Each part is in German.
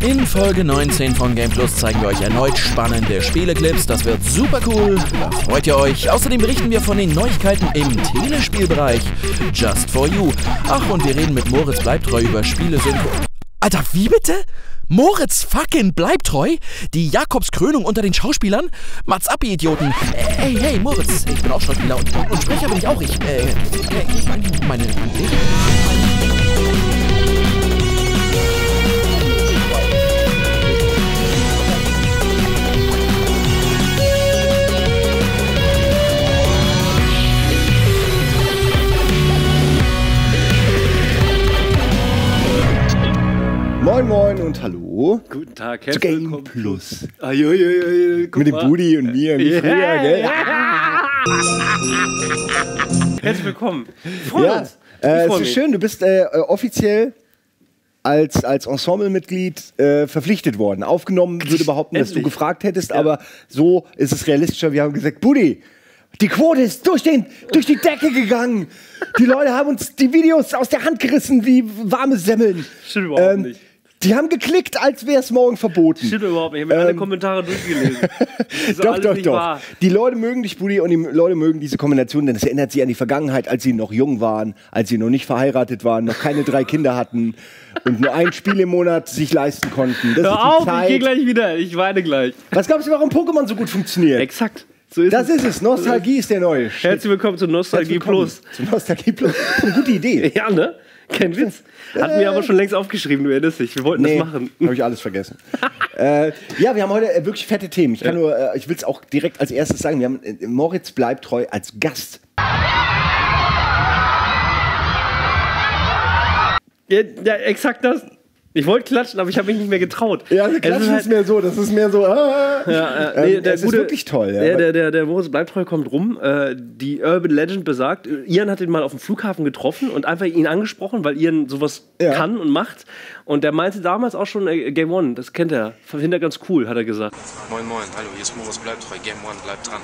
In Folge 19 von Game Plus zeigen wir euch erneut spannende Spieleclips. Das wird super cool. Da freut ihr euch. Außerdem berichten wir von den Neuigkeiten im Telespielbereich. Just for you. Ach, und wir reden mit Moritz Bleibtreu über Spiele Alter, wie bitte? Moritz fucking Bleibtreu? Die Jakobskrönung unter den Schauspielern? Mats ihr Idioten. Äh, hey, hey, Moritz, ich bin auch Schauspieler und, und, Sprecher bin ich auch. Ich, äh, äh meine Moin Moin und hallo. Guten Tag, zu Game Plus. Ah, jo, jo, jo, Mit dem Budi und mir wie Yeah. früher, gell? Herzlich willkommen. Freut Ja, uns. Äh, es ist mich. schön, du bist äh, offiziell als, als Ensemblemitglied äh, verpflichtet worden. Aufgenommen würde behaupten, dass du gefragt hättest, aber so ist es realistischer. Wir haben gesagt, Budi, die Quote ist durch, den, durch die Decke gegangen. Die Leute haben uns die Videos aus der Hand gerissen wie warme Semmeln. Stimmt überhaupt Ähm, nicht. Die haben geklickt, als wäre es morgen verboten. Stimmt überhaupt nicht. Ich habe mir alle Kommentare durchgelesen. Ähm. Doch, doch, doch. wahr. Die Leute mögen dich, Budi, und die Leute mögen diese Kombination, denn es erinnert sie an die Vergangenheit, als sie noch jung waren, als sie noch nicht verheiratet waren, noch keine drei Kinder hatten und nur ein Spiel im Monat sich leisten konnten. Das Hör auf, ich Zeit. gehe gleich wieder. Ich weine gleich. Was glaubst du, warum Pokémon so gut funktioniert? Exakt. So ist Das es. ist es. Nostalgie ist der neue. Shit. Herzlich willkommen zu Nostalgie willkommen Plus. Zu Nostalgie Plus. Eine gute Idee. Ja, ne? Kein Witz. Hatten wir aber schon längst aufgeschrieben, du erinnerst dich. Wir wollten Nee, das machen. habe ich alles vergessen. äh, ja, wir haben heute äh, wirklich fette Themen. Ich kann nur, äh, ich will es auch direkt als erstes sagen. Wir haben äh, Moritz bleibt treu als Gast. Ja, ja, exakt das. Ich wollte klatschen, aber ich habe mich nicht mehr getraut. Ja, das Es Klatschen ist, halt- mehr so, das ist mehr so. Ah. Ja, Ähm, nee, der es ist gute- wirklich toll. Ja, Der, der, der, der Moritz Bleibtreu kommt rum. Äh, die Urban Legend besagt, äh, Ian hat ihn mal auf dem Flughafen getroffen und einfach ihn angesprochen, weil Ian sowas Ja. kann und macht. Und der meinte damals auch schon, äh, Game One, das kennt er. Findet er ganz cool, hat er gesagt. Moin Moin, hallo, hier ist Moritz, bleibt treu, Game One, bleibt dran.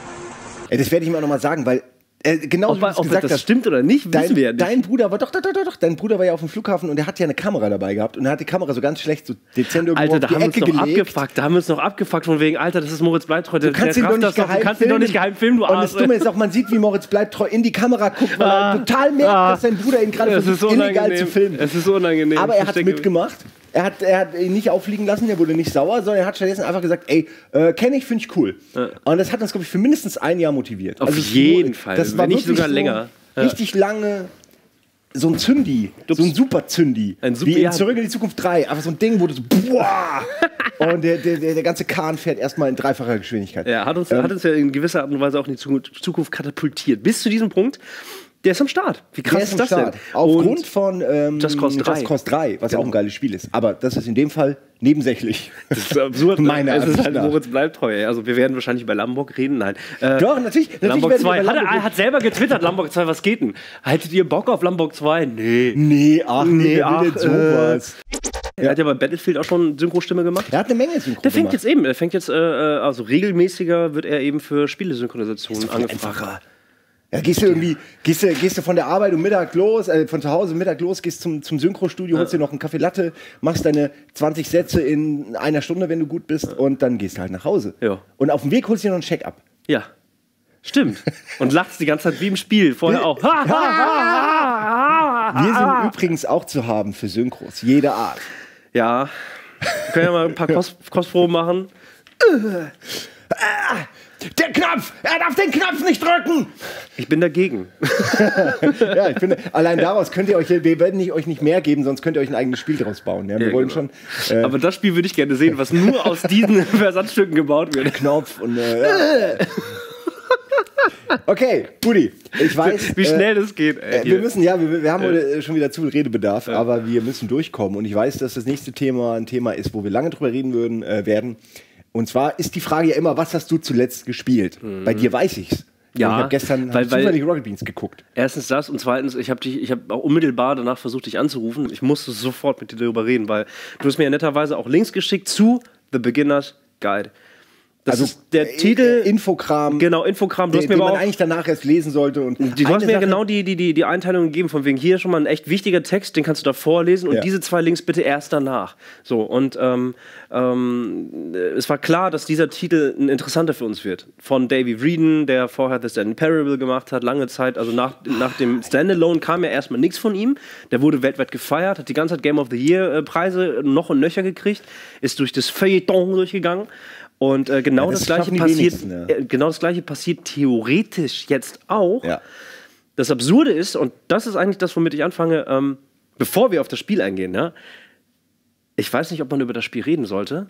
Ey, das werde ich ihm auch nochmal sagen, weil äh, genau Ob, wie du ob gesagt das hast. stimmt oder nicht, Dein, wissen wir ja nicht. dein Bruder war doch, doch, doch, doch, dein Bruder war ja auf dem Flughafen und er hat ja eine Kamera dabei gehabt und er hat die Kamera so ganz schlecht, so dezent irgendwo Alter, auf da die haben wir uns doch gelegt. abgefuckt. Da haben wir uns noch abgefuckt von wegen, Alter, das ist Moritz Bleibtreu. Der, kannst ihn doch nicht geheim Du kannst ihn doch nicht geheim filmen, du Und das Arsch. Dumme ist auch, man sieht, wie Moritz bleibt treu in die Kamera guckt, weil Ah. er total merkt, Ah. dass sein Bruder ihn gerade versucht, illegal zu filmen. Es ist unangenehm. Aber er hat mitgemacht. Er hat, er hat ihn nicht auffliegen lassen, er wurde nicht sauer, sondern er hat stattdessen einfach gesagt, ey, äh, kenne ich, finde ich cool. Und das hat uns, glaube ich, für mindestens ein Jahr motiviert. Auf Also jeden Fall, Das war wenn nicht sogar so länger. Ja. Richtig lange, so ein Zündi, so ein super Zündi. Ein super- Wie in ja. Zurück in die Zukunft 3. Einfach so ein Ding, wo du so, boah! Und der, der, der, ganze Kahn fährt erstmal in dreifacher Geschwindigkeit. Ja, hat uns, Ähm. hat uns ja in gewisser Art und Weise auch in die Zu- Zukunft katapultiert. Bis zu diesem Punkt, der ist am Start. Wie krass Der ist, ist am das Start. denn? Aufgrund Und von ähm, Just Cause 3. Just Cause 3, was Genau. auch ein geiles Spiel ist. Aber das ist in dem Fall nebensächlich. das ist absurd. ne? Meiner es ist halt. Moritz bleibt treu. Also wir werden wahrscheinlich über Lamborg reden. Nein. Äh, Doch, natürlich. natürlich Lamborg werden wir 2. über Hat er, hat selber getwittert, Lamborg 2, was geht denn? Haltet ihr Bock auf Lamborg 2? Nee. Nee, ach nee, Nee, wer will ach, denn sowas? Er hat ja bei Battlefield auch schon Synchrostimme gemacht. Er hat eine Menge Synchron Der fängt gemacht. jetzt eben, er fängt jetzt, äh, äh, also regelmäßiger wird er eben für Spielesynchronisation angefragt. einfacher. Ja, gehst du irgendwie, gehst du, gehst du von der Arbeit um Mittag los, äh, von zu Hause um Mittag los, gehst zum, zum Synchrostudio, holst dir noch einen Kaffee Latte, machst deine 20 Sätze in einer Stunde, wenn du gut bist, und dann gehst du halt nach Hause. Ja. Und auf dem Weg holst du dir noch einen Check-up. Ja. Stimmt. Und lachst die ganze Zeit wie im Spiel, vorher auch. Wir sind übrigens auch zu haben für Synchros, jeder Art. Ja. Wir können ja mal ein paar Kost Kostproben machen. Der Knopf! Er darf den Knopf nicht drücken! Ich bin dagegen. Ja, ich finde, allein daraus könnt ihr euch, wir werden nicht, euch nicht mehr geben, sonst könnt ihr euch ein eigenes Spiel draus bauen. Ja? Wir Ja, wollen genau. schon äh, Aber das Spiel würde ich gerne sehen, was nur aus diesen Versatzstücken gebaut wird. Knopf und. Äh, ja. Okay, Budi, ich weiß. Wie äh, schnell das geht. Ey, Äh, wir müssen, ja, wir, wir haben heute äh, schon wieder zu viel Redebedarf, aber wir müssen durchkommen. Und ich weiß, dass das nächste Thema ein Thema ist, wo wir lange drüber reden würden, äh, werden. Und zwar ist die Frage ja immer, was hast du zuletzt gespielt? Bei dir weiß ich's. Mhm. Ja, ich habe gestern weil- hab weil- zufällig Rocket Beans geguckt. Erstens das und zweitens, ich habe dich, ich habe auch unmittelbar danach versucht, dich anzurufen. Ich musste sofort mit dir darüber reden, weil du hast mir ja netterweise auch Links geschickt zu The Beginner's Guide. Das also ist der äh, Titel- äh, Infokram, Genau, Infokram. Du den, hast mir den aber man auch eigentlich danach erst lesen sollte. Und du hast mir Sache- genau die, die, die, die Einteilung gegeben, von wegen hier schon mal ein echt wichtiger Text, den kannst du da vorlesen und Ja. diese zwei Links bitte erst danach. So, und ähm, ähm, es war klar, dass dieser Titel ein interessanter für uns wird. Von Davy Vreeden, der vorher The Stand Parable gemacht hat, lange Zeit, also nach, nach dem Standalone kam ja erstmal nichts von ihm. Der wurde weltweit gefeiert, hat die ganze Zeit Game of the Year äh, Preise noch und nöcher gekriegt, ist durch das Feuilleton durchgegangen. Und äh, genau Ja, das das, gleiche passiert, äh, genau das gleiche passiert theoretisch jetzt auch. Ja. Das Absurde ist, und das ist eigentlich das, womit ich anfange, ähm, bevor wir auf das Spiel eingehen, ja, ich weiß nicht, ob man über das Spiel reden sollte,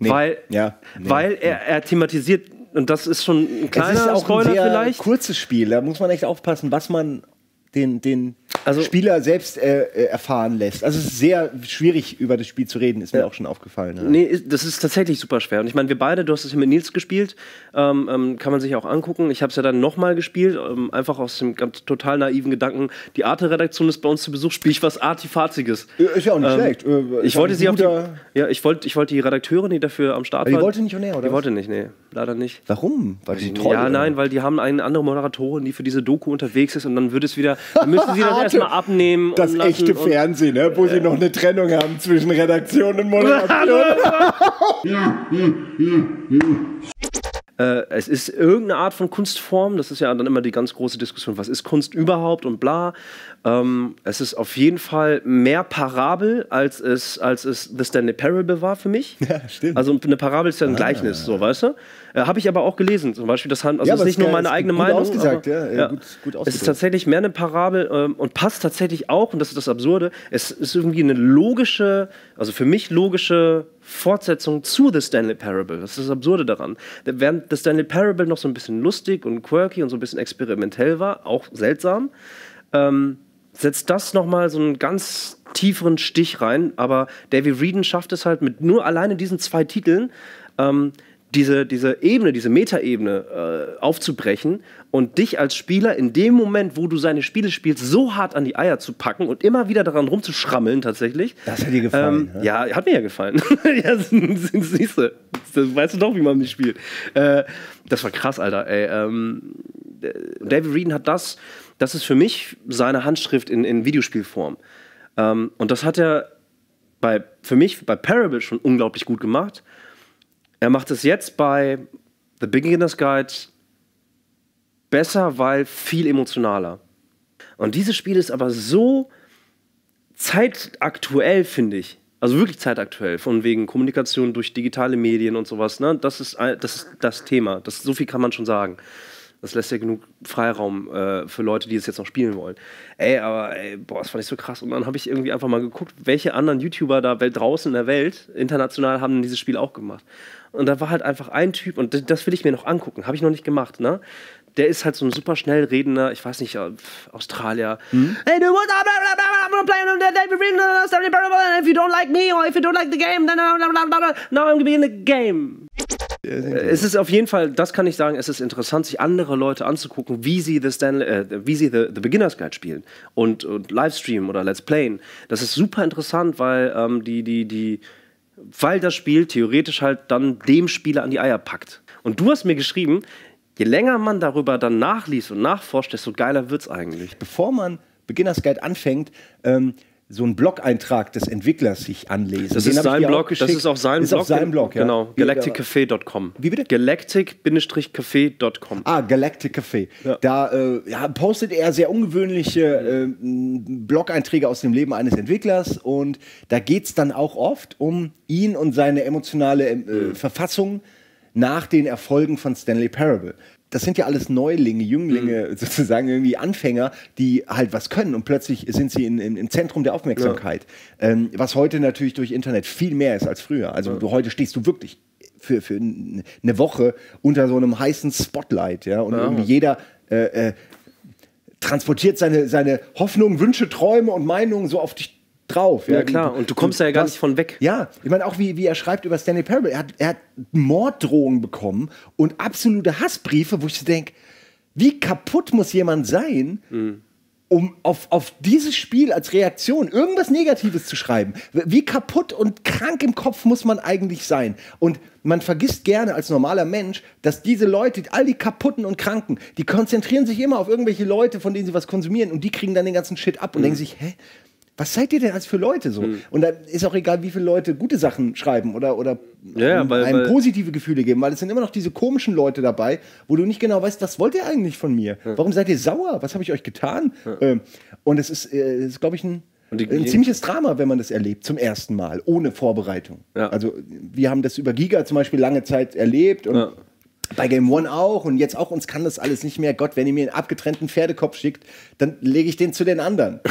Nee. weil, Ja, nee. weil er, er thematisiert, und das ist schon ein Es ist kleiner auch Spoiler ein sehr vielleicht. kurzes Spiel. Da muss man echt aufpassen, was man den, den Also- Spieler selbst äh, äh, erfahren lässt. Also es ist sehr schwierig, über das Spiel zu reden, ist mir auch schon aufgefallen. Ja. Nee, das ist tatsächlich super schwer. Und ich meine, wir beide, du hast es ja mit Nils gespielt, ähm, ähm, kann man sich auch angucken. Ich habe es ja dann nochmal gespielt, ähm, einfach aus dem ganz total naiven Gedanken, die Arte-Redaktion ist bei uns zu Besuch, spiele ich was Artifaziges. Ist ja auch nicht Ähm, schlecht. Äh, Ich wollte sie die, guter- ja, ich wollte, ich wollte die Redakteurin, die dafür am Start Aber die war. wollte nicht on air, oder Die was? wollte nicht, nee, leider nicht. Warum? Weil die toll ja, nein, weil die haben eine andere Moderatorin, die für diese Doku unterwegs ist und dann würde es wieder, dann müssen sie das erstmal abnehmen. Das und lassen echte Fernsehen, ne? wo sie noch eine Trennung haben zwischen Redaktion und Moderation. Äh, es ist irgendeine Art von Kunstform, das ist ja dann immer die ganz große Diskussion, was ist Kunst überhaupt und bla. Ähm, es ist auf jeden Fall mehr Parabel, als es, als es The Stanley Parable war für mich. Ja, stimmt. Also eine Parabel ist ja ein Gleichnis, so, weißt du? Äh, Habe ich aber auch gelesen, zum Beispiel. Das, hand- also Ja, ist nicht nur meine eigene gut Meinung. ausgesagt, aber, ja, ja, gut- gut es ist tatsächlich mehr eine Parabel ähm, und passt tatsächlich auch, und das ist das Absurde, es ist irgendwie eine logische, also für mich logische Fortsetzung zu The Stanley Parable. Das ist das Absurde daran. Während The Stanley Parable noch so ein bisschen lustig und quirky und so ein bisschen experimentell war, auch seltsam, ähm, setzt das nochmal so einen ganz tieferen Stich rein. Aber David Reeden schafft es halt mit nur alleine diesen zwei Titeln, ähm, diese, diese Ebene, diese Metaebene äh, aufzubrechen und dich als Spieler in dem Moment, wo du seine Spiele spielst, so hart an die Eier zu packen und immer wieder daran rumzuschrammeln tatsächlich. Das hat dir gefallen, Ähm, ja, hat mir ja gefallen. ja, siehst du. Das weißt du doch, wie man mich spielt. Äh, das war krass, Alter. Ey, ähm, äh, David Reeden hat das, das ist für mich seine Handschrift in, in Videospielform. Ähm, und das hat er bei, für mich bei Parable schon unglaublich gut gemacht. Er macht es jetzt bei The Beginner's Guide besser, weil viel emotionaler. Und dieses Spiel ist aber so zeitaktuell, finde ich. Also wirklich zeitaktuell, von wegen Kommunikation durch digitale Medien und sowas. Ne? Das, ist, das ist das Thema. Das, so viel kann man schon sagen. Das lässt ja genug Freiraum äh, für Leute, die es jetzt noch spielen wollen. Ey, aber ey, boah, das fand ich so krass. Und dann habe ich irgendwie einfach mal geguckt, welche anderen YouTuber da draußen in der Welt, international, haben dieses Spiel auch gemacht. Und da war halt einfach ein Typ, und das- will ich mir noch angucken, habe ich noch nicht gemacht, ne? Der ist halt so ein super schnell redender, ich weiß nicht, äh, Australier. Hey, du, uh, and if you don't like me or if you don't like the game, then uh, now I'm gonna be in the game. Es ist auf jeden Fall, das kann ich sagen, es ist interessant, sich andere Leute anzugucken, wie sie The, Stanley, äh, wie sie The, The Beginner's Guide spielen und, und Livestreamen oder Let's Playen. Das ist super interessant, weil ähm, die, die, die, weil das Spiel theoretisch halt dann dem Spieler an die Eier packt. Und du hast mir geschrieben, je länger man darüber dann nachliest und nachforscht, desto geiler wird's eigentlich. Bevor man Beginners Guide anfängt, ähm, so einen Blog-Eintrag des Entwicklers sich anlesen. Das Den ist sein auch Blog, das ist auf seinem ist Blog. auf seinem Blog, ja. Genau, galacticcafé.com. Wie bitte? Galactic-café.com. Ah, Galactic Café. Da äh, ja, postet er sehr ungewöhnliche äh, Blog-Einträge aus dem Leben eines Entwicklers und da geht es dann auch oft um ihn und seine emotionale äh, Verfassung nach den Erfolgen von Stanley Parable. Das sind ja alles Neulinge, Jünglinge, sozusagen irgendwie Anfänger, die halt was können. Und plötzlich sind sie in, in, im Zentrum der Aufmerksamkeit. Ähm, was heute natürlich durch Internet viel mehr ist als früher. Also du, heute stehst du wirklich für, für eine Woche unter so einem heißen Spotlight, ja, und irgendwie jeder äh, äh, transportiert seine, seine Hoffnungen, Wünsche, Träume und Meinungen so auf dich drauf. Ja, klar. Und du kommst da ja gar was- nicht von weg. Ja, ich meine auch, wie, wie er schreibt über Stanley Parable. Er hat, er hat Morddrohungen bekommen und absolute Hassbriefe, wo ich so denke, wie kaputt muss jemand sein, um auf, auf dieses Spiel als Reaktion irgendwas Negatives zu schreiben. Wie kaputt und krank im Kopf muss man eigentlich sein? Und man vergisst gerne als normaler Mensch, dass diese Leute, all die kaputten und Kranken, die konzentrieren sich immer auf irgendwelche Leute, von denen sie was konsumieren und die kriegen dann den ganzen Shit ab und denken sich, hä? Was seid ihr denn als für Leute so? Und da ist auch egal, wie viele Leute gute Sachen schreiben oder, oder Ja, einem, weil- einem weil- positive Gefühle geben, weil es sind immer noch diese komischen Leute dabei, wo du nicht genau weißt, was wollt ihr eigentlich von mir? Warum seid ihr sauer? Was habe ich euch getan? Ähm, und es ist, äh, ist glaube ich, ein, ein ziemliches Drama, wenn man das erlebt, zum ersten Mal, ohne Vorbereitung. Ja. Also wir haben das über Giga zum Beispiel lange Zeit erlebt und Ja. Bei Game One auch und jetzt auch uns kann das alles nicht mehr. Gott, wenn ihr mir einen abgetrennten Pferdekopf schickt, dann lege ich den zu den anderen.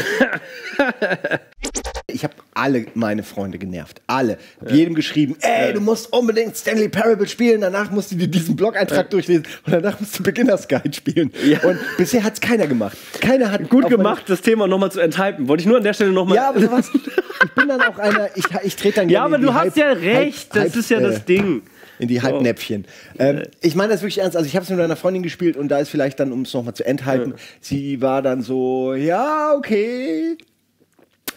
Ich habe alle meine Freunde genervt. Alle. Hab jedem geschrieben, ey, du musst unbedingt Stanley Parable spielen, danach musst du dir diesen Blog-Eintrag durchlesen und danach musst du Beginners Guide spielen. Und bisher hat es keiner gemacht. Keiner hat Gut gemacht, das Thema nochmal zu enthypen. Wollte ich nur an der Stelle nochmal. Ja, aber sowas, ich bin dann auch einer, ich, ich trete dann Ja, gerne aber in die du hast Hype- ja recht. Hype- das ist ja Hype, das äh, Ding. In die Halbnäpfchen. Ähm, ich meine das wirklich ernst. Also ich habe es mit einer Freundin gespielt und da ist vielleicht dann, um es nochmal zu enthalten, sie war dann so, ja, okay.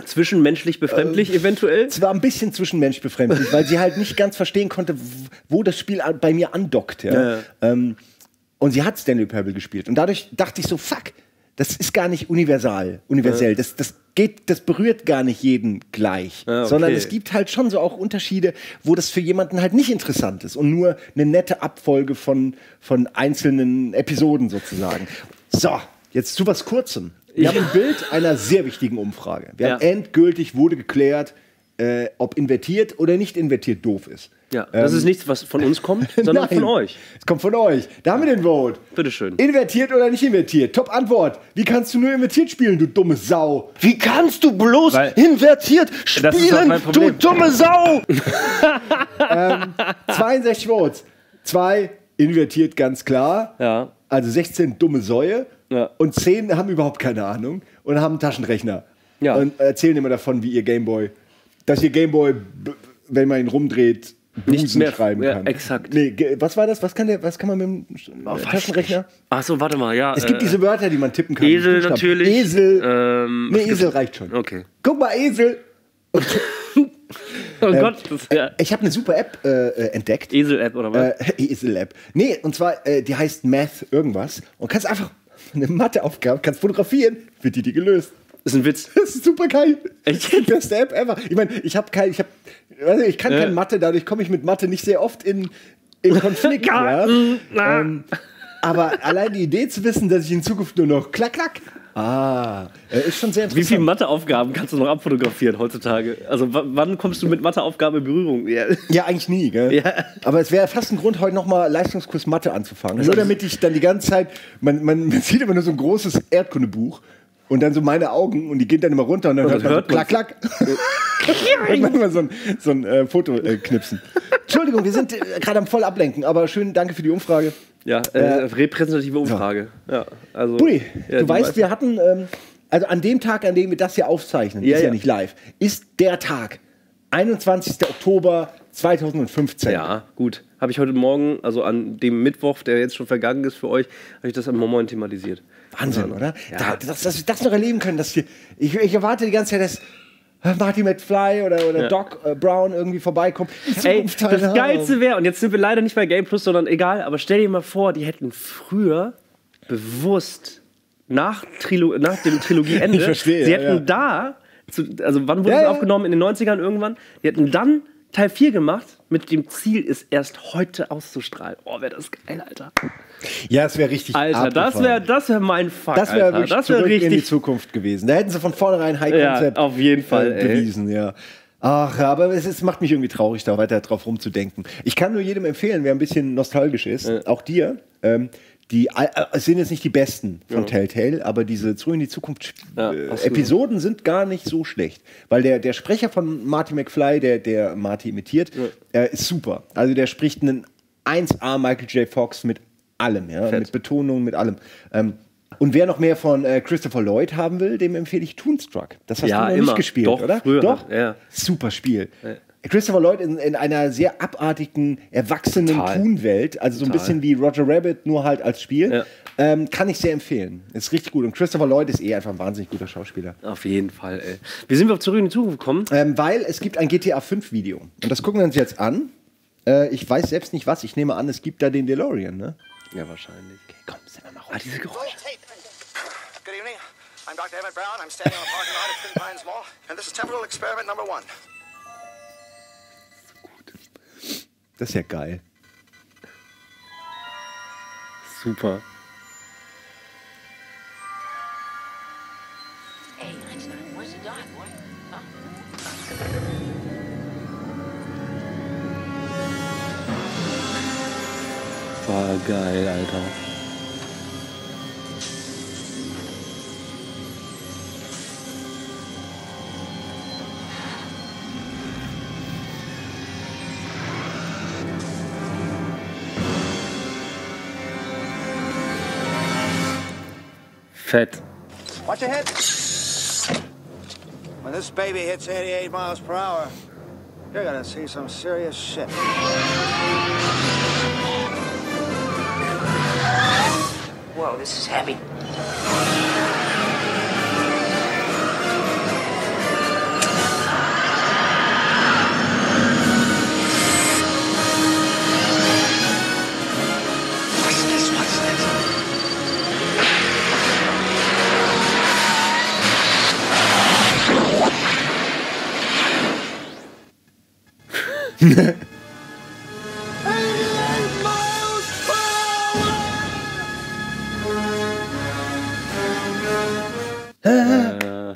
Zwischenmenschlich befremdlich eventuell. Es war ein bisschen zwischenmensch befremdlich, weil sie halt nicht ganz verstehen konnte, wo das Spiel bei mir andockt. Ja? Ja, ja. Ähm, und sie hat Stanley Parable gespielt. Und dadurch dachte ich so, fuck, das ist gar nicht universal, universell. Das, das geht, das berührt gar nicht jeden gleich. Ah, okay. Sondern es gibt halt schon so auch Unterschiede, wo das für jemanden halt nicht interessant ist und nur eine nette Abfolge von, von einzelnen Episoden sozusagen. So, jetzt zu was Kurzem. Wir haben ein Bild einer sehr wichtigen Umfrage. Wir Ja. haben endgültig wurde geklärt, äh, ob invertiert oder nicht invertiert doof ist. Ja, das ist nichts, was von uns kommt, sondern Ähm. Nein, von euch. Es kommt von euch. Da haben wir den Vote. Bitteschön. Invertiert oder nicht invertiert? Top Antwort. Wie kannst du nur invertiert spielen, du dumme Sau? Wie kannst du bloß Weil- invertiert spielen, du dumme Sau? 62 Votes. Zwei invertiert ganz klar. Ja. Also 16 dumme Säue. Ja. Und 10 haben überhaupt keine Ahnung und haben einen Taschenrechner. Ja. Und erzählen immer davon, wie ihr Gameboy, dass ihr Gameboy, wenn man ihn rumdreht, Busen mehr- schreiben ja, kann. exakt. Nee, was war das? Was kann, der, was kann man mit dem äh, Taschenrechner? Achso, warte mal, ja. Es gibt äh, diese Wörter, die man tippen kann. Esel natürlich. Esel. Ähm, nee, was gibt's- Esel reicht schon. Okay. Guck mal, Esel. Oh Gott, das ja Ich habe eine super App äh, äh, entdeckt. Esel-App oder was? Äh, Esel-App. Nee, und zwar, äh, die heißt Math irgendwas. Und kannst einfach eine Matheaufgabe, kannst fotografieren, wird die dir gelöst. Ist ein Witz. Das ist super geil. Echt? Das die beste App ever. Ich meine, ich habe kein, ich habe, ich kann Ja. kein Mathe, dadurch komme ich mit Mathe nicht sehr oft in, in Konflikt. ja. ähm, aber allein die Idee zu wissen, dass ich in Zukunft nur noch klack, klack. Ah, äh, ist schon sehr Wie interessant. viele Matheaufgaben kannst du noch abfotografieren heutzutage? Also wann kommst du mit Matheaufgaben in Berührung? Ja. Ja, eigentlich nie, gell? Ja. Aber es wäre fast ein Grund, heute nochmal Leistungskurs Mathe anzufangen. Nur damit ich dann die ganze Zeit, man, man, man sieht immer nur so ein großes Erdkundebuch und dann so meine Augen und die gehen dann immer runter und dann hört dann man so hört klack, klack. und manchmal so ein, so ein äh, Foto äh, knipsen. Entschuldigung, wir sind äh, gerade am voll ablenken, aber schön, danke für die Umfrage. Ja, äh, repräsentative Umfrage. Ja, also, Bui, ja, du weißt, meisten- wir hatten, ähm, also an dem Tag, an dem wir das hier aufzeichnen, Ja, ist ja, ja. nicht live, ist der Tag, 21. Oktober 2015. Ja, gut. Habe ich heute Morgen, also an dem Mittwoch, der jetzt schon vergangen ist für euch, habe ich das am Moment thematisiert. Wahnsinn, oder? Ja. Da, dass, dass wir das noch erleben können, dass wir, ich, ich erwarte die ganze Zeit, dass äh, Marty McFly oder, oder Ja. Doc äh, Brown irgendwie vorbeikommt. Ey, das. Geilste wäre, und jetzt sind wir leider nicht bei Game Plus, sondern egal, aber stell dir mal vor, die hätten früher bewusst nach, Trilo nach dem Trilogieende, Ich verstehe, sie ja, hätten ja. da, zu, also wann wurde Ja, es ja. aufgenommen? In den 90ern irgendwann? Die hätten dann Teil 4 gemacht, mit dem Ziel, es erst heute auszustrahlen. Oh, wäre das geil, Alter. Ja, es wäre richtig Alter, das abgefahren. wäre das wär mein Fuck, das wäre wirklich Das wäre zurück in die richtig Zukunft gewesen. Da hätten sie von vornherein High Ja, auf jeden Fall, äh, bewiesen, ja. Ach, aber es, es macht mich irgendwie traurig, da weiter drauf rumzudenken. Ich kann nur jedem empfehlen, wer ein bisschen nostalgisch ist, auch dir, ähm, die äh, es sind jetzt nicht die besten von Telltale, aber diese Zurück in die Zukunft Ja, äh, Episoden sind gar nicht so schlecht, weil der, der Sprecher von Marty McFly, der der Marty imitiert, äh, ist super. Also der spricht einen 1A Michael J. Fox mit allem, ja, Fett. mit Betonung, mit allem. Ähm, und wer noch mehr von äh, Christopher Lloyd haben will, dem empfehle ich Toonstruck. Das hast Ja, du noch immer. nicht gespielt, Doch, oder? früher Doch? ja. Super Spiel. Christopher Lloyd in, in einer sehr abartigen, erwachsenen Total. Toon-Welt, also so ein Total. bisschen wie Roger Rabbit, nur halt als Spiel, Ja. ähm, kann ich sehr empfehlen. Ist richtig gut. Und Christopher Lloyd ist eh einfach ein wahnsinnig guter Schauspieler. Auf jeden Fall, ey. Wie sind wir auf zurück in die Zukunft gekommen? Ähm, weil es gibt ein GTA 5 Video. Und das gucken wir uns jetzt an. Äh, ich weiß selbst nicht was. Ich nehme an, es gibt da den DeLorean, ne? Ja, wahrscheinlich. Komm, sind wir mal Ah, diese Geräusche. Good evening. I'm Dr. Emmett Brown. I'm standing on the parking lot at Twin Pines Mall, and this is temporal experiment number one. Das ist ja geil. Super. War geil, Alter. Fett. Watch your head. When this baby hits 88 miles per hour, you're gonna see some serious shit. Whoa, this is heavy.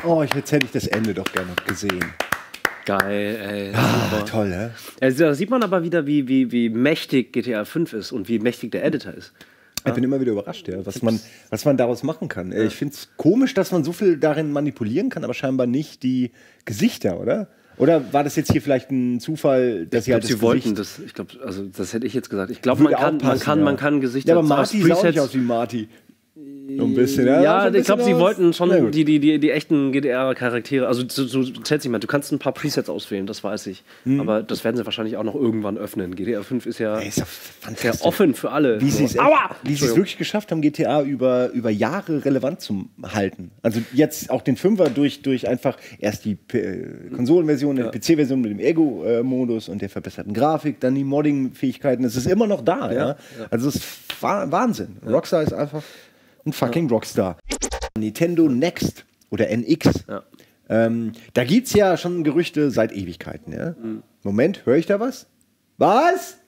Oh, ich, jetzt hätte ich das Ende doch gerne noch gesehen. Geil, ey. Ah, toll, ne? Also, da sieht man aber wieder, wie, wie, wie mächtig GTA 5 ist und wie mächtig der Editor ist. Ich bin immer wieder überrascht, ja, was, man, was man daraus machen kann. Äh, Ich finde es komisch, dass man so viel darin manipulieren kann, aber scheinbar nicht die Gesichter, oder? Oder war das jetzt hier vielleicht ein Zufall, dass Ich sie halt sie das wollten Gesicht das. Ich glaube, also das hätte ich jetzt gesagt. Ich glaube, man kann, auch man passen, kann, ja. man kann Gesichter Ja, aber Marty sah auch nicht aus wie Marty. So ein bisschen, ja. Ja, ein ich glaube, bisschen sie wollten schon die, die, die, die echten GDR-Charaktere, also so, so schätze ich mal, du kannst ein paar Presets auswählen, das weiß ich. Aber das werden sie wahrscheinlich auch noch irgendwann öffnen. GDR 5 ist ja Ey, ist sehr fantastisch. offen für alle. Wie sie So. sie es wirklich geschafft haben, GTA über, über Jahre relevant zu halten. Also jetzt auch den Fünfer durch, durch einfach erst die äh, Konsolenversion, die PC-Version mit dem Ego-Modus und der verbesserten Grafik, dann die Modding-Fähigkeiten. Es ist immer noch da, ja. Also es ist Wa- Wahnsinn. Rockstar ist einfach ein fucking Rockstar. Nintendo Next oder NX. Ja. Ähm, da gibt es ja schon Gerüchte seit Ewigkeiten. Ja? Mhm. Moment, höre ich da was? Was?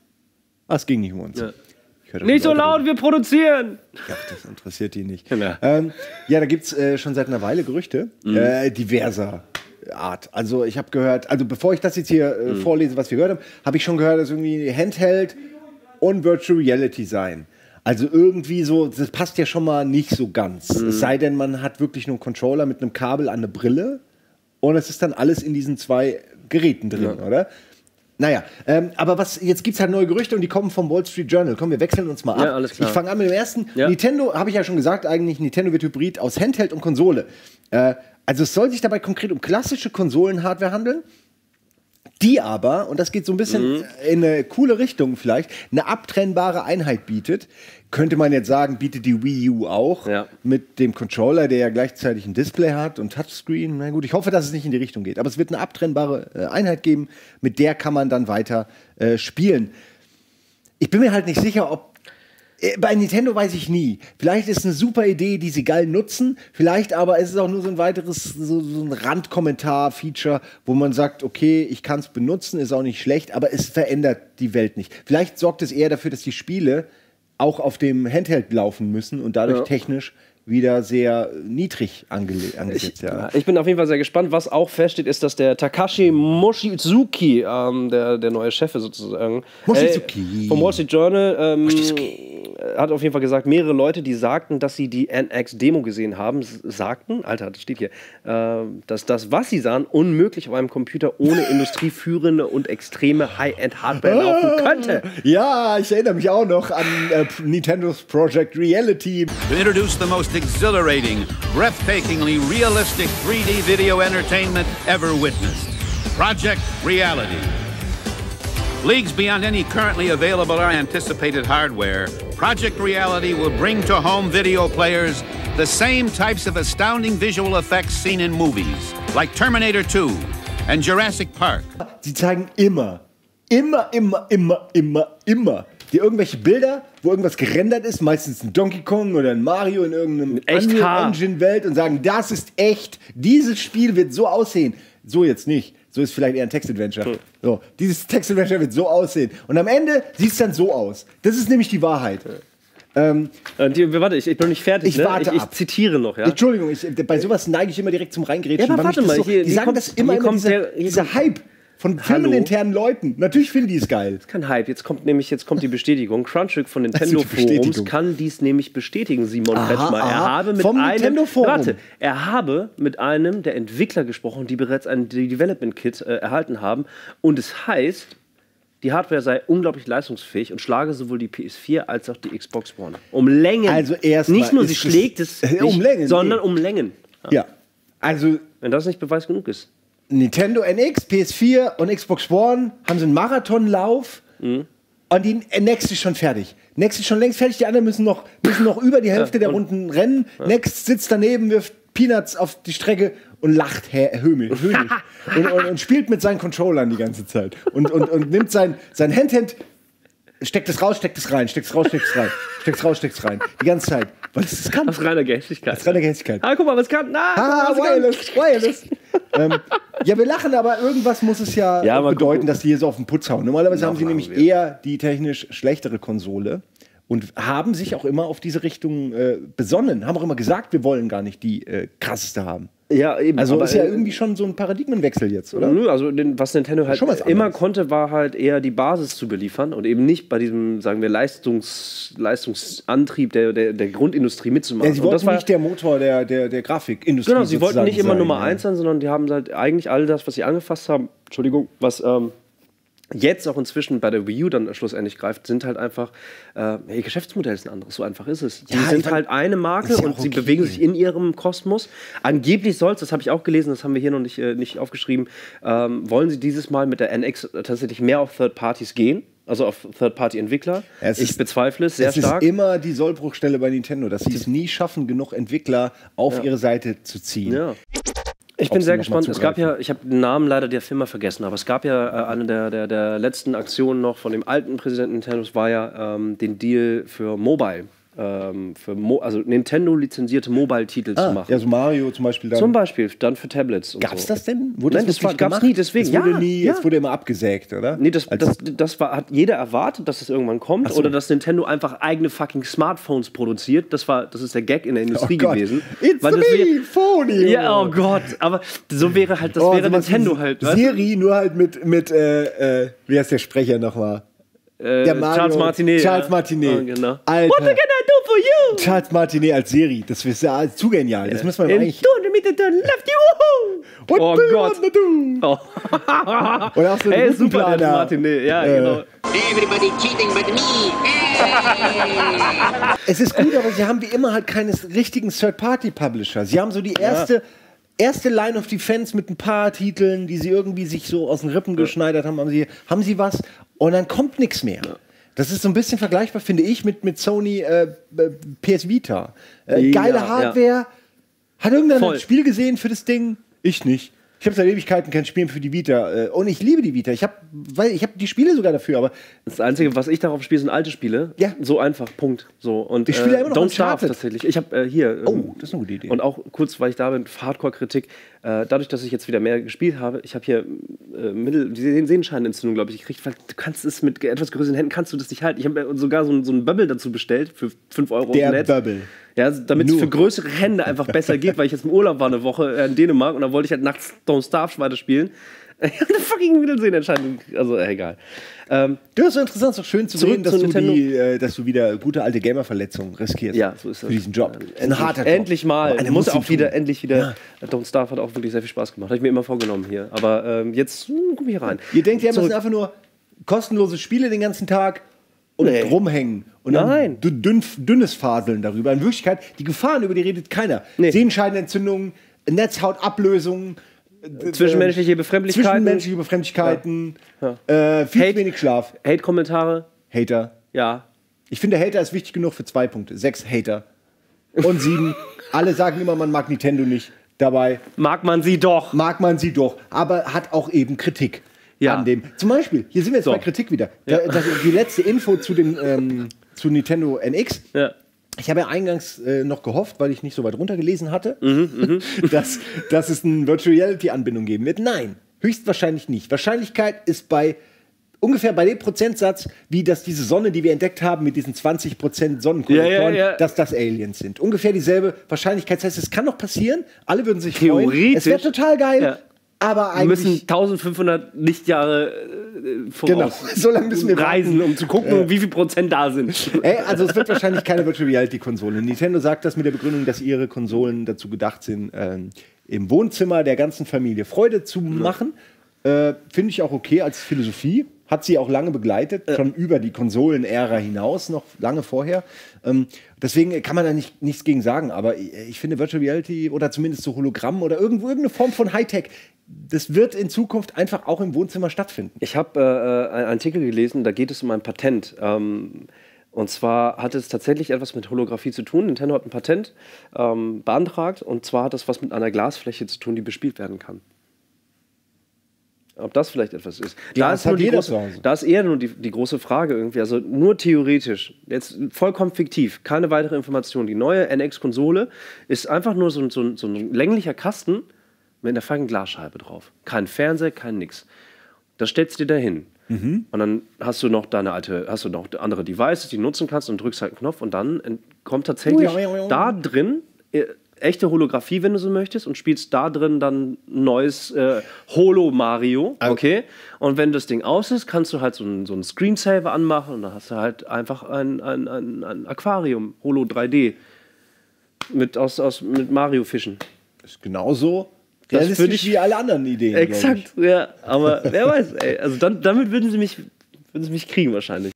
Ah, es ging nicht um uns. Ja. Nicht so laut, wir produzieren! ja, das interessiert die nicht. Genau. Ähm, ja, da gibt es äh, schon seit einer Weile Gerüchte Mhm. äh, diverser Art. Also ich habe gehört, also bevor ich das jetzt hier Mhm. äh, vorlese, was wir gehört haben, habe ich schon gehört, dass irgendwie Handheld und Virtual Reality sein. Also irgendwie so, das passt ja schon mal nicht so ganz. Mhm. Es sei denn, man hat wirklich nur einen Controller mit einem Kabel an eine Brille und es ist dann alles in diesen zwei Geräten drin, oder? Naja, ähm, aber was, jetzt gibt es halt neue Gerüchte und die kommen vom Wall Street Journal. Komm, wir wechseln uns mal ab. Ja, alles klar. Ich fange an mit dem ersten. Ja. Nintendo, habe ich ja schon gesagt, eigentlich Nintendo wird Hybrid aus Handheld und Konsole. Äh, also es soll sich dabei konkret um klassische Konsolenhardware handeln, die aber, und das geht so ein bisschen Mhm. in eine coole Richtung vielleicht, eine abtrennbare Einheit bietet. Könnte man jetzt sagen, bietet die Wii U auch Ja. mit dem Controller, der ja gleichzeitig ein Display hat und Touchscreen. Na gut, ich hoffe, dass es nicht in die Richtung geht. Aber es wird eine abtrennbare äh, Einheit geben, mit der kann man dann weiter äh, spielen. Ich bin mir halt nicht sicher, ob bei Nintendo weiß ich nie. Vielleicht ist es eine super Idee, die sie geil nutzen. Vielleicht aber ist es auch nur so ein weiteres, so, so ein Randkommentar-Feature, wo man sagt, okay, ich kann es benutzen, ist auch nicht schlecht, aber es verändert die Welt nicht. Vielleicht sorgt es eher dafür, dass die Spiele auch auf dem Handheld laufen müssen und dadurch Ja. technisch wieder sehr niedrig angele- angesetzt. ja. Ja, ich bin auf jeden Fall sehr gespannt. Was auch feststeht, ist, dass der Takashi Mochizuki, ähm, der, der neue Chef ist sozusagen, Mochizuki. äh, vom Wall Street Journal, ähm, hat auf jeden Fall gesagt, mehrere Leute, die sagten, dass sie die NX-Demo gesehen haben, sagten, Alter, das steht hier, äh, dass das, was sie sahen, unmöglich auf einem Computer ohne industrieführende und extreme High-End-Hardware laufen könnte. Ja, ich erinnere mich auch noch an äh, Nintendos Project Reality. to introduce the most exhilarating, breathtakingly realistic 3D video entertainment ever witnessed Project Reality. Leagues beyond any currently available or anticipated hardware, Project Reality will bring to home video players the same types of astounding visual effects seen in movies, like Terminator 2 and Jurassic Park. Sie zeigen immer, immer, immer, immer, immer, immer dir irgendwelche Bilder, wo irgendwas gerendert ist, meistens ein Donkey Kong oder ein Mario in irgendeinem echt. Engine Welt und sagen, das ist echt. Dieses Spiel wird so aussehen. So jetzt nicht. So ist vielleicht eher ein Text-Adventure. So, dieses Text-Adventure wird so aussehen. Und am Ende sieht es dann so aus. Das ist nämlich die Wahrheit. Ähm, Äh, die, warte, ich, ich bin noch nicht fertig. Ich ne? warte ich, ich ab. zitiere noch, ja. Entschuldigung, bei sowas neige ich immer direkt zum Reingrätschen. Ja, aber warte mal, so, hier- die sagen kommt- das immer, immer kommt dieser, der- dieser Hype von firmeninternen Leuten. Natürlich finden die es geil. kein Hype. Jetzt kommt nämlich jetzt kommt die Bestätigung. Crunchik von Nintendo. Forums kann dies nämlich bestätigen, Simon Aha, Kretschmer. Er habe mit Vom einem. Warte, er habe mit einem der Entwickler gesprochen, die bereits ein Development Kit äh, erhalten haben und es heißt, die Hardware sei unglaublich leistungsfähig und schlage sowohl die PS4 als auch die Xbox One. Um Längen. Also erst nicht nur ist sie schlägt es Um nicht, Längen, sondern nee. um Längen. Ja. Also Wenn das nicht Beweis genug ist. Nintendo NX, PS4 und Xbox One haben so einen Marathonlauf Mhm. und die Next ist schon fertig. Next ist schon längst fertig, die anderen müssen noch, müssen noch über die Hälfte der und- Runden rennen. Next sitzt daneben, wirft Peanuts auf die Strecke und lacht höhnisch und, und, und spielt mit seinen Controllern die ganze Zeit und, und, und nimmt sein, sein Handheld, steckt es raus, steckt es rein, steckt es raus, steckt es rein, steckt es raus, steckt es rein. Die ganze Zeit. Weil es das kann. Aus reiner Gerechtigkeit. Aus reiner Gerechtigkeit. Ah, guck mal, was kann. Na, Ah, was kann- Wireless, Wireless. ähm, ja, wir lachen, aber irgendwas muss es ja, Ja, bedeuten, gucken. dass die hier so auf den Putz hauen. Normalerweise haben sie nämlich wir. eher die technisch schlechtere Konsole und haben sich auch immer auf diese Richtung äh, besonnen. Haben auch immer gesagt, wir wollen gar nicht die äh, krasseste haben. Ja, eben. Also aber, ist ja äh, irgendwie schon so ein Paradigmenwechsel jetzt, oder? Nö, also den, was Nintendo halt Schon was immer konnte, war halt eher die Basis zu beliefern und eben nicht bei diesem, sagen wir, Leistungs, Leistungsantrieb der, der, der Grundindustrie mitzumachen. Ja, sie und das wollten war, nicht der Motor der, der, der Grafikindustrie Genau, sie wollten nicht immer sein, Nummer ja. eins sein, sondern die haben halt eigentlich all das, was sie angefasst haben, Entschuldigung, was ähm, jetzt auch inzwischen bei der Wii U dann schlussendlich greift, sind halt einfach, äh, ihr Geschäftsmodell ist ein anderes, so einfach ist es. Die Ja, sind halt eine Marke ja und auch sie okay. bewegen sich in ihrem Kosmos. Angeblich soll es, das habe ich auch gelesen, das haben wir hier noch nicht, äh, nicht aufgeschrieben, ähm, wollen sie dieses Mal mit der NX tatsächlich mehr auf Third Parties gehen, also auf Third-Party-Entwickler. Es Ich bezweifle es sehr es stark. ist immer die Sollbruchstelle bei Nintendo, dass sie es nie schaffen, genug Entwickler auf ihre Seite zu ziehen. Ja. Ich bin sehr gespannt. Es gab ja, ich habe den Namen leider der Firma vergessen, aber es gab ja äh, eine der, der, der letzten Aktionen noch von dem alten Präsidenten Nintendos, war ja ähm, den Deal für Mobile. Ähm, für Mo also Nintendo lizenzierte Mobile-Titel zu Ah, machen. ja, so Mario zum Beispiel dann. Zum Beispiel dann für Tablets. und Gab es so. das denn? Nein, das war- gab's gemacht? nie, deswegen. Es wurde Ja, nie, ja. es wurde immer abgesägt, oder? Nee, das, das, das war, hat jeder erwartet, dass es irgendwann kommt. so. Oder dass Nintendo einfach eigene fucking Smartphones produziert. Das, war, das ist der Gag in der Industrie Oh gewesen. It's Weil das me, Phony. Ja, oh Gott. Aber so wäre halt, das Oh, wäre Nintendo halt. weißt? Siri, nur halt mit, mit äh, äh, wie heißt der Sprecher nochmal? Äh, Der Mario- Charles Martinet. Charles ja. Martinet. Ja, genau. Alter. What can I do for you? Charles Martinet als Siri, das ist ja zu genial. Das müssen wir eigentlich. 200 Meter to the left, you! What oh do you Gott. want to do? Oh. Oder auch so ein Ey, super, Routenplaner. der Martinet. Ja, Äh. genau. Everybody cheating but me. Es ist gut, aber sie haben wie immer halt keinen richtigen Third-Party-Publisher. Sie haben so die erste, erste Line of Defense mit ein paar Titeln, die sie irgendwie sich so aus den Rippen geschneidert haben. Haben sie, haben sie was und dann kommt nichts mehr. Das ist so ein bisschen vergleichbar, finde ich, mit, mit Sony äh, äh, PS Vita. Äh, Ja, geile ja. Hardware. Hat irgendeiner Voll. ein Spiel gesehen für das Ding? Ich nicht. Ich habe seit Ewigkeiten kein Spiel für die Vita. Äh, und ich liebe die Vita. Ich habe ich hab die Spiele sogar dafür, aber Das Einzige, was ich darauf spiele, sind alte Spiele. Ja. So einfach, Punkt. So, und, Ich spiele äh, immer noch Don't Starve tatsächlich. Ich habe äh, hier. Oh, ähm, das ist eine gute Idee. Und auch kurz, weil ich da bin, Hardcore-Kritik. Äh, dadurch, dass ich jetzt wieder mehr gespielt habe, ich habe hier äh, Mittel, die Sehenscheinentzündung, glaube ich, gekriegt, weil du kannst es mit etwas größeren Händen, kannst du das nicht halten. Ich habe mir sogar so, so einen Bubble dazu bestellt für 5 Euro Der. Bubble. Ja, damit es für größere Hände einfach besser geht, weil ich jetzt im Urlaub war eine Woche äh, in Dänemark und da wollte ich halt nachts Don't Starve weiterspielen. Ich habe eine fucking Mittelsehenentscheidung. Also, äh, egal. Ähm, Du, ist so interessant, ist doch schön zu sehen, dass du, die, äh, dass du wieder gute alte Gamer-Verletzungen riskierst. Ja, so ist das. Für diesen Job. Das ist ein endlich, harter Job. endlich mal. Einer muss muss auch wieder, tun. endlich wieder. Don't Starve hat auch wirklich sehr viel Spaß gemacht. Habe ich mir immer vorgenommen hier. Aber ähm, jetzt hm, komm hier rein. Ihr denkt, ihr müssen Zurück. einfach nur kostenlose Spiele den ganzen Tag und Nee. rumhängen. Und dann Nein. dünn, dünn, dünnes Faseln darüber. In Wirklichkeit, die Gefahren, über die redet keiner. Nee. Sehenscheidenentzündungen, Netzhautablösungen, Zwischenmenschliche Befremdlichkeiten. Zwischenmenschliche Befremdlichkeiten, äh, viel Hate. zu wenig Schlaf. Hate-Kommentare. Hater. Ja. Ich finde, Hater ist wichtig genug für zwei Punkte. Sechs Hater. Und sieben, alle sagen immer, man mag Nintendo nicht. Dabei Mag man sie doch. mag man sie doch, aber hat auch eben Kritik Ja. an dem. Zum Beispiel, hier sind wir jetzt So. bei Kritik wieder. Da, das, die letzte Info zu dem ähm, zu Nintendo NX. Ja. Ich habe ja eingangs äh, noch gehofft, weil ich nicht so weit runtergelesen hatte, Mhm, dass, dass es eine Virtual Reality Anbindung geben wird. Nein, höchstwahrscheinlich nicht. Wahrscheinlichkeit ist bei ungefähr bei dem Prozentsatz, wie dass diese Sonne, die wir entdeckt haben, mit diesen 20% Sonnenkollektoren, Ja, ja, ja. dass das Aliens sind. Ungefähr dieselbe Wahrscheinlichkeit. Das heißt, es kann noch passieren. Alle würden sich freuen. Theoretisch. Es wäre total geil. Ja. Aber Wir müssen eigentlich 1500 Lichtjahre äh, voraus Genau, so lange müssen wir reisen, um zu gucken, wie viel Prozent da sind. Ey, also es wird wahrscheinlich keine Virtual Reality Konsole. Nintendo sagt das mit der Begründung, dass ihre Konsolen dazu gedacht sind, ähm, im Wohnzimmer der ganzen Familie Freude zu machen. Äh, Finde ich auch okay als Philosophie. Hat sie auch lange begleitet, schon über die Konsolen-Ära hinaus, noch lange vorher. Ähm, deswegen kann man da nicht, nichts gegen sagen. Aber ich, ich finde Virtual Reality oder zumindest so Hologramm oder irgendwo irgendeine Form von Hightech, das wird in Zukunft einfach auch im Wohnzimmer stattfinden. Ich habe äh, einen Artikel gelesen, da geht es um ein Patent. Ähm, und zwar hat es tatsächlich etwas mit Holographie zu tun. Nintendo hat ein Patent ähm, beantragt und zwar hat es was mit einer Glasfläche zu tun, die bespielt werden kann. Ob das vielleicht etwas ist. Ja, da, ist nur die große, da ist eher nur die, die große Frage irgendwie, also nur theoretisch, jetzt vollkommen fiktiv, keine weitere Information. Die neue NX-Konsole ist einfach nur so, ein- so, so ein länglicher Kasten mit einer fucking Glasscheibe drauf. Kein Fernseher, kein nix. Das stellst du dir da hin. Mhm. Und dann hast du noch deine alte, hast du noch andere Devices, die du nutzen kannst und drückst halt einen Knopf und dann kommt tatsächlich da drin äh, echte Holographie, wenn du so möchtest, und spielst da drin dann ein neues äh, Holo Mario, okay? Und wenn das Ding aus ist, kannst du halt so einen so einen Screensaver anmachen und dann hast du halt einfach ein, ein, ein, ein Aquarium, Holo 3D, mit, aus, aus, mit Mario-Fischen. Ist genauso Das realistisch würde ich- wie alle anderen Ideen. Exakt, ja. Aber wer weiß, ey. Also dann, damit würden sie mich, würden sie mich kriegen wahrscheinlich.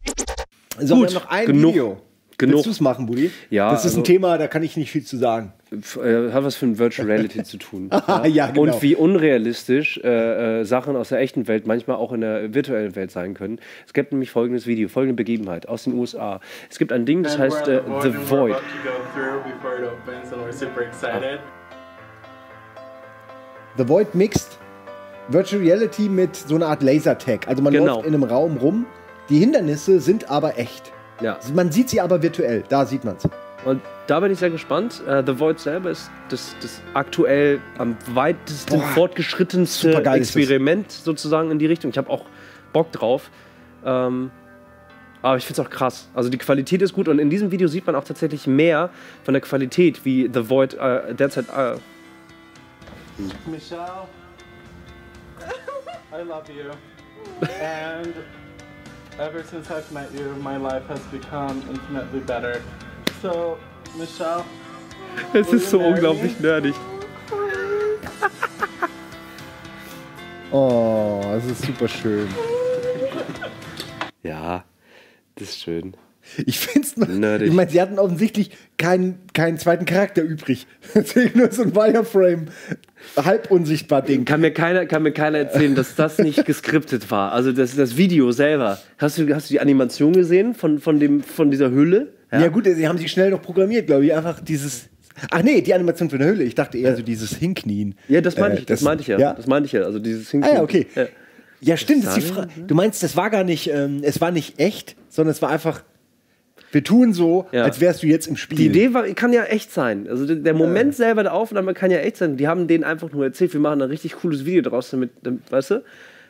So, Gut, wir haben noch ein genug. Video. Genug. Willst du es machen, Buddy? Ja, Das ist also- ein Thema, da kann ich nicht viel zu sagen. Äh, hat was für ein Virtual Reality zu tun. Ah, ja, genau. Und wie unrealistisch äh, äh, Sachen aus der echten Welt manchmal auch in der virtuellen Welt sein können. Es gibt nämlich folgendes Video, folgende Begebenheit aus den USA. Es gibt ein Ding, das And heißt äh, The Void. about to go through before it opens, and we're super excited. The Void mixt Virtual Reality mit so einer Art Lasertag. Also man Genau. läuft in einem Raum rum. Die Hindernisse sind aber echt. Ja. Man sieht sie aber virtuell. Da sieht man es. Und da bin ich sehr gespannt. Äh, The Void selber ist das, das aktuell am weitesten Boah, fortgeschrittenste. Experiment sozusagen in die Richtung. Ich habe auch Bock drauf. Ähm, aber ich finde es auch krass. Also die Qualität ist gut und in diesem Video sieht man auch tatsächlich mehr von der Qualität, wie The Void äh, derzeit. Äh, Michelle, I love you. and ever since I've met you, my life has become infinitely better. So, Michelle, es ist so marry unglaublich nerdig. Oh, das ist super schön. Ja, das ist schön. Ich finde es Nerdig. Ich meine, sie hatten offensichtlich keinen, keinen zweiten Charakter übrig. Deswegen nur so ein Wireframe, halb unsichtbar Ding. Kann mir, keiner, kann mir keiner erzählen, dass das nicht geskriptet war. Also das, das Video selber. Hast du, hast du die Animation gesehen von, von, dem, von dieser Hülle? Ja. gut, sie haben sie schnell noch programmiert, glaube ich. Einfach dieses. Ach nee, die Animation für eine Hülle. Ich dachte eher so dieses Hinknien. Ja, das meinte Äh, ich, das, meinte ich ja. Ja, Das meinte ich ja. Also dieses ah, Hinknien. ja okay. Ja. Ja, stimmt. Das Das du meinst, das war gar nicht, ähm, es war nicht echt, sondern es war einfach, wir tun so, Ja. als wärst du jetzt im Spiel. Die Idee war, kann ja echt sein. Also der- Moment selber der Aufnahme kann ja echt sein. Die haben denen einfach nur erzählt, wir machen ein richtig cooles Video draus, damit, weißt du?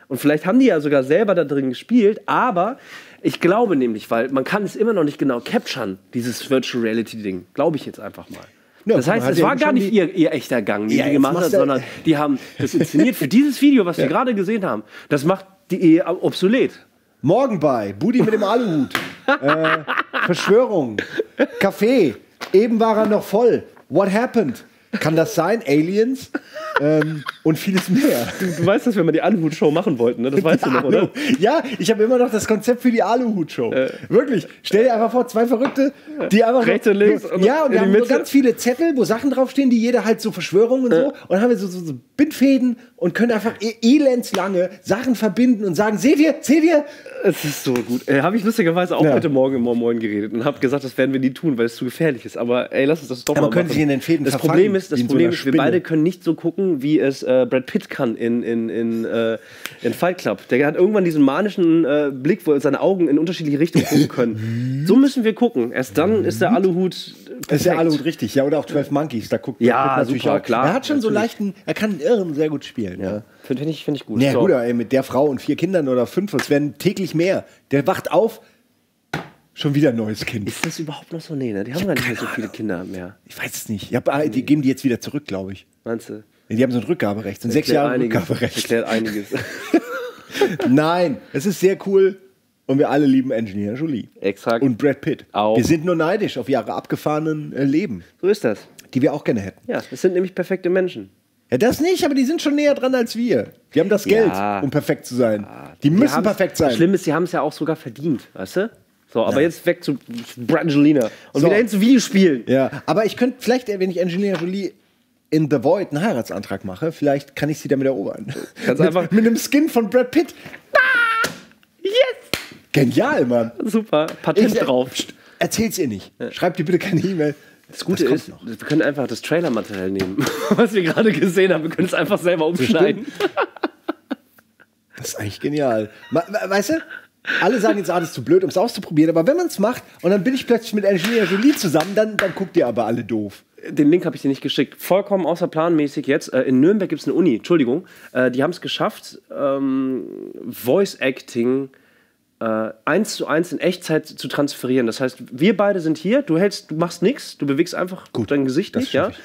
Und vielleicht haben die ja sogar selber da drin gespielt, aber ich glaube nämlich, weil man kann es immer noch nicht genau capturen, dieses Virtual Reality Ding. Glaube ich jetzt einfach mal. Ja, das heißt, es ja war gar nicht ihr, ihr echter Gang, den Ja, die gemacht hat, sondern die haben das inszeniert für dieses Video, was wir gerade gesehen haben. Das macht die Ehe obsolet. Morgen bei Budi mit dem Aluhut. Äh, Verschwörung. Kaffee. Eben war er noch voll. What happened? Kann das sein? Aliens? Ähm, und vieles mehr. Du weißt, dass wir mal die Aluhut-Show machen wollten, ne? Das weißt du noch, oder? Ja, ich habe immer noch das Konzept für die Aluhut-Show. Wirklich. Stell dir einfach vor, zwei Verrückte, die einfach. Rechts und links und ja, und wir die haben so ganz viele Zettel, wo Sachen draufstehen, die jeder halt so Verschwörungen und so. Und dann haben wir so, so, so Bindfäden und können einfach e elendslange Sachen verbinden und sagen: Seht ihr, seht ihr? Es ist so gut. Äh, habe ich lustigerweise auch Ja. heute Morgen im Morgen geredet und habe gesagt, das werden wir nie tun, weil es zu gefährlich ist. Aber ey, lass uns das doch Ja, mal man könnte sich in den Fäden Das Problem ist, das Problem ist, wir beide können nicht so gucken, wie es äh, Brad Pitt kann in, in, in, äh, in Fight Club. Der hat irgendwann diesen manischen äh, Blick, wo seine Augen in unterschiedliche Richtungen gucken können. so müssen wir gucken. Erst dann ist der Aluhut. Das ist ja perfekt. Aluhut richtig. Ja, oder auch 12 Monkeys. Da guckt Ja, guckt natürlich super, auch. klar, Er hat schon so natürlich. leichten, er kann Irren sehr gut spielen. Ja. Finde ich, find ich gut. Ja, So. gut, ey, mit der Frau und vier Kindern oder fünf, es werden täglich mehr. Der wacht auf, schon wieder ein neues Kind. Ist das überhaupt noch so? Nee, ne? Die haben gar nicht mehr so viele Kinder mehr. Ich weiß es nicht. Ich hab, ah, die geben die jetzt wieder zurück, glaube ich. Meinst du? Die haben so ein Rückgaberecht, so ein sechs Jahre. Rückgaberecht. Erklärt einiges. Nein, es ist sehr cool und wir alle lieben Angelina Jolie. Exakt. Und Brad Pitt. Auch. Wir sind nur neidisch auf ihre abgefahrenen äh, Leben, so ist das. die wir auch gerne hätten. Ja, das sind nämlich perfekte Menschen. Ja, das nicht, aber die sind schon näher dran als wir. Die haben das Geld, Ja. um perfekt zu sein. Die müssen perfekt sein. Schlimm ist, sie haben es ja auch sogar verdient, weißt du? So, aber jetzt weg zu Brangelina und So. wieder hin zu Videospielen. Ja, aber ich könnte vielleicht, wenn ich Angelina Jolie in The Void einen Heiratsantrag mache, vielleicht kann ich sie damit erobern. Kannst mit, einfach- mit einem Skin von Brad Pitt. Yes! Genial, Mann. Super, Patent Ich- drauf. Erzähl's ihr nicht. Schreibt ihr bitte keine E-Mail. Das Gute kommt ist, wir können einfach das Trailer-Material nehmen, was wir gerade gesehen haben. Wir können es einfach selber umschneiden. Das ist eigentlich genial. Weißt du? Alle sagen jetzt, ah, das ist zu blöd, um es auszuprobieren. Aber wenn man es macht und dann bin ich plötzlich mit Angelina Jolie zusammen, dann, dann guckt ihr aber alle doof. Den Link habe ich dir nicht geschickt. Vollkommen außerplanmäßig jetzt. Äh, in Nürnberg gibt es eine Uni, Entschuldigung. Äh, die haben es geschafft, ähm, Voice Acting äh, eins zu eins in Echtzeit zu transferieren. Das heißt, wir beide sind hier, du hältst, du machst nichts, du bewegst einfach dein Gesicht nicht, ja. ich.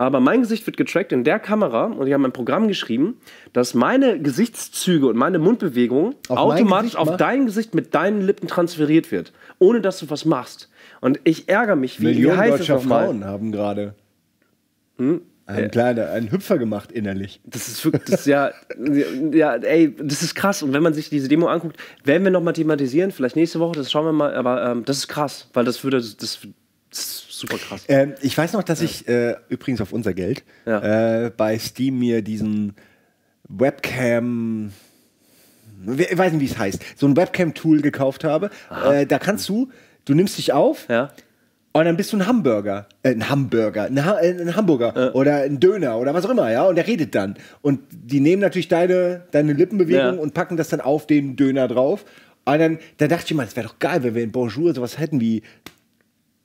Aber mein Gesicht wird getrackt in der Kamera und die haben ein Programm geschrieben, dass meine Gesichtszüge und meine Mundbewegung Auf automatisch auf dein Gesicht mit deinen Lippen transferiert wird, ohne dass du was machst. Und ich ärgere mich, wie, wie Millionen heißt es deutscher nochmal? Frauen haben gerade Hm? einen kleinen einen Hüpfer gemacht innerlich. Das ist wirklich, das ist ja, ja, ey, das ist krass. Und wenn man sich diese Demo anguckt, werden wir nochmal thematisieren, vielleicht nächste Woche, das schauen wir mal, aber ähm, das ist krass, weil das würde, das, das super krass. Ähm, ich weiß noch, dass ich äh, übrigens auf unser Geld äh, bei Steam mir diesen Webcam, ich weiß nicht, wie es heißt, so ein Webcam-Tool gekauft habe. Äh, da kannst du, du nimmst dich auf Ja. und dann bist du ein Hamburger, äh, ein Hamburger, ein, ha äh, ein Hamburger oder ein Döner oder was auch immer, ja, und der redet dann. Und die nehmen natürlich deine, deine Lippenbewegung Ja. und packen das dann auf den Döner drauf. Und dann, da dachte ich mal, das wäre doch geil, wenn wir in Bonjour sowas hätten wie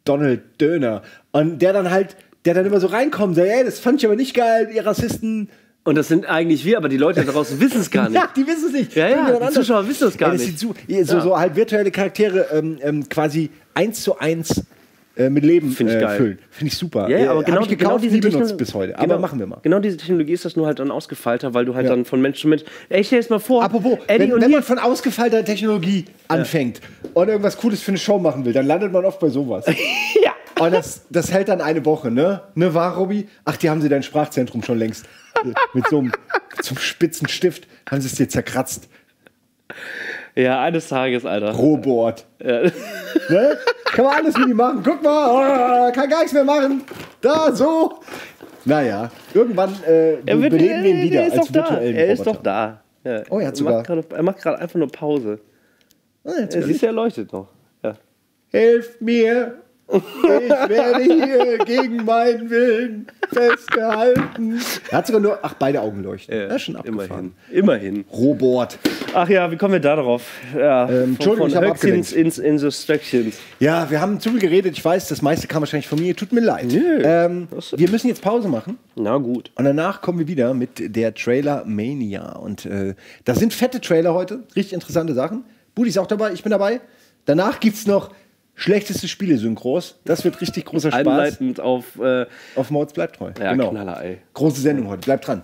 Donald Döner. Und der dann halt, der dann immer so reinkommt, so, ey, das fand ich aber nicht geil, ihr Rassisten. Und das sind eigentlich wir, aber die Leute da draußen wissen es gar nicht. Ja, die wissen es nicht. Ja, ja, die. Zuschauer wissen das gar Ey, nicht. So, so, Ja. so halt virtuelle Charaktere ähm, ähm, quasi eins zu eins äh, mit Leben Find ich äh, geil. füllen. Finde ich super. Ja, ja, aber Äh, genau, ich genau gekauft, diese nie benutzt bis heute. Genau, Aber machen wir mal. Genau diese Technologie ist das nur halt dann ausgefeilter, weil du halt Ja. dann von Mensch zu Mensch. Ey, stell das mal vor. Apropos, Eddie wenn, und wenn man von ausgefeilter Technologie anfängt und irgendwas Cooles für eine Show machen will, dann landet man oft bei sowas. Ja. Und das, das hält dann eine Woche, ne? Ne, war, Robby? Ach, die haben sie dein Sprachzentrum schon längst. mit so einem, so einem spitzen Stift haben sie es dir zerkratzt. Ja, eines Tages, Alter. Rohboard. Ne? Kann man alles mit ihm machen. Guck mal, oh, kann gar nichts mehr machen. Da, so. Naja, irgendwann äh, Er wird- beleben wir ihn wieder er ist als doch da. Er ist Roboter. doch da. Ja. Oh, er hat er sogar- Er macht gerade einfach nur Pause. Ah, Er will siehst er leuchtet noch. Ja. Helft mir. Ich werde hier gegen meinen Willen festgehalten. Er hat sogar nur, ach, beide Augen leuchten. Ja, Ja, schon abgefahren. Immerhin. Immerhin. Rohboard. Ach ja, wie kommen wir da drauf? Ja, Ähm, Entschuldigung, ich hab Höchstens ins Instructions. Ja, wir haben zu viel geredet. Ich weiß, das meiste kam wahrscheinlich von mir. Tut mir leid. Ähm, wir müssen jetzt Pause machen. Na gut. Und danach kommen wir wieder mit der Trailer Mania. Und äh, da sind fette Trailer heute. Richtig interessante Sachen. Budi ist auch dabei, ich bin dabei. Danach gibt es noch schlechteste Spiele-Synchros. Das wird richtig großer Spaß. Einleitend auf. Äh, Auf Mods bleibt treu. ja, genau. Knaller, ey. Große Sendung heute. Bleibt dran.